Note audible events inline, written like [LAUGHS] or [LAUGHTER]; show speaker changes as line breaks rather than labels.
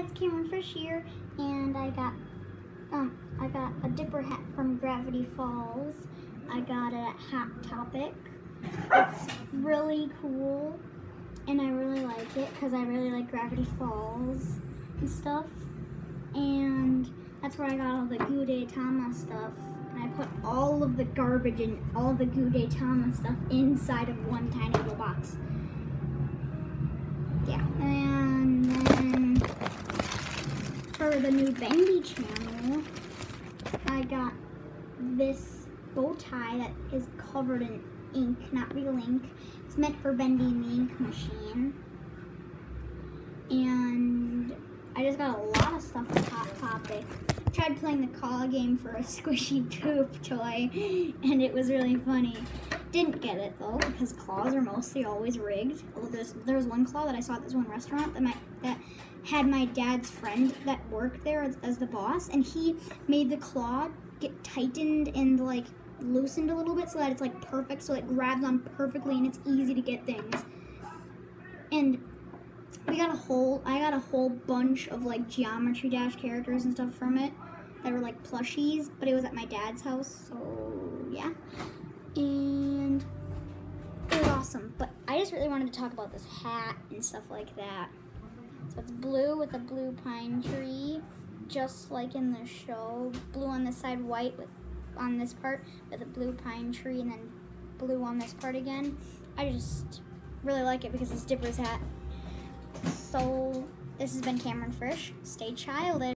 it's Cameron Frisch here, and I got um I got a dipper hat from Gravity Falls. I got at Hot Topic. It's really cool, and I really like it because I really like Gravity Falls and stuff. And that's where I got all the Gudetama stuff. And I put all of the garbage and all the Gudetama stuff inside of one tiny little box. Yeah, and then for the new Bendy channel, I got this bow tie that is covered in ink, not real ink. It's meant for Bendy and the Ink Machine. And I just got a lot of stuff with Hot Topic. Tried playing the call game for a [LAUGHS] squishy poop toy, and it was really funny. Didn't get it though because claws are mostly always rigged. Although there's there was one claw that I saw at this one restaurant that my that had my dad's friend that worked there as, as the boss, and he made the claw get tightened and like loosened a little bit so that it's like perfect, so it grabs on perfectly and it's easy to get things. And we got a whole I got a whole bunch of like geometry dash characters and stuff from it that were like plushies, but it was at my dad's house, so yeah. And it was awesome. But I just really wanted to talk about this hat and stuff like that. So it's blue with a blue pine tree, just like in the show. Blue on this side, white with on this part with a blue pine tree, and then blue on this part again. I just really like it because it's Dipper's hat. So this has been Cameron Frisch. Stay childish.